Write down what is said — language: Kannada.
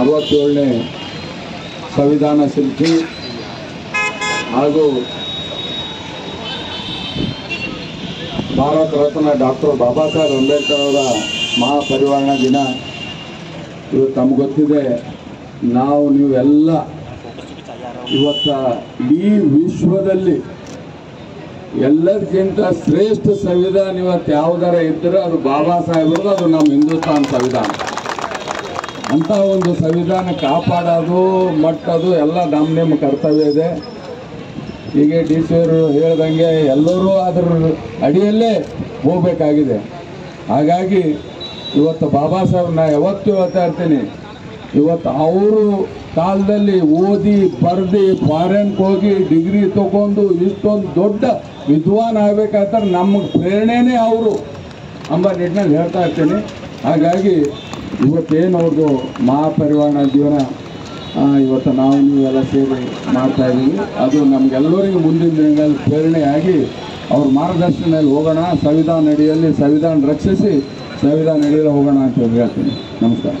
ಅರವತ್ತೇಳನೇ ಸಂವಿಧಾನ ಶಿಲ್ಪಿ ಹಾಗೂ ಭಾರತ ರತ್ನ ಡಾಕ್ಟರ್ ಬಾಬಾ ಸಾಹೇಬ್ ಅಂಬೇಡ್ಕರ್ ಅವರ ಮಹಾಪರಿವಾರಣ ದಿನ. ಇವತ್ತು ತಮ್ಗೆ ಗೊತ್ತಿದೆ, ನಾವು ನೀವೆಲ್ಲ ಇವತ್ತ ಇಡೀ ವಿಶ್ವದಲ್ಲಿ ಎಲ್ಲದಕ್ಕಿಂತ ಶ್ರೇಷ್ಠ ಸಂವಿಧಾನ ಇವತ್ತು ಯಾವ್ದಾರ ಇದ್ದರೆ ಅದು ಬಾಬಾ ಸಾಹೇಬ್ರದ್ದು, ಅದು ನಮ್ಮ ಹಿಂದೂಸ್ತಾನ್ ಸಂವಿಧಾನ. ಅಂತ ಒಂದು ಸಂವಿಧಾನ ಕಾಪಾಡೋದು, ಮಟ್ಟದು ಎಲ್ಲ ನಮ್ಮ ನಿಮ್ಮ ಕರ್ತವ್ಯ ಇದೆ. ಹೀಗೆ ಡಿ ಸಿ ಅವರು ಹೇಳ್ದಂಗೆ ಎಲ್ಲರೂ ಅದರ ಅಡಿಯಲ್ಲೇ ಹೋಗಬೇಕಾಗಿದೆ. ಹಾಗಾಗಿ ಇವತ್ತು ಬಾಬಾ ಸಾಹೇಬ್ ನಾ ಯಾವತ್ತು ಹೇಳ್ತಾ ಇರ್ತೀನಿ, ಇವತ್ತು ಅವರು ಕಾಲದಲ್ಲಿ ಓದಿ, ಬರೆದು ಫಾರಿನ್ಗೆ ಹೋಗಿ ಡಿಗ್ರಿ ತಗೊಂಡು ಇಷ್ಟೊಂದು ದೊಡ್ಡ ವಿದ್ವಾನ್ ಆಗ್ಬೇಕಾದ್ರೆ ನಮಗೆ ಪ್ರೇರಣೆನೇ ಅವರು. ಅಂಬ ನಿಟ್ಟಿನಲ್ಲಿ ಹೇಳ್ತಾ ಇರ್ತೀನಿ. ಹಾಗಾಗಿ ಇವತ್ತೇನು ಅವ್ರದ್ದು ಮಹಾಪರಿವಾರಣ ಜೀವನ? ಇವತ್ತು ನಾವು ನೀವೆಲ್ಲ ಸೇರಿ ಮಾಡ್ತಾ ಇದ್ದೀವಿ ಅದು ನಮಗೆಲ್ಲರಿಗೂ ಮುಂದಿನ ದಿನಗಳಲ್ಲಿ ಪ್ರೇರಣೆಯಾಗಿ ಅವ್ರ ಮಾರ್ಗದರ್ಶನದಲ್ಲಿ ಹೋಗೋಣ. ಸಂವಿಧಾನ ಅಡಿಯಲ್ಲಿ ಸಂವಿಧಾನ ರಕ್ಷಿಸಿ ಸಂವಿಧಾನ ಅಡಿಯಲ್ಲಿ ಹೋಗೋಣ ಅಂತ ಹೇಳಿ ಹೇಳ್ತೀನಿ. ನಮಸ್ಕಾರ.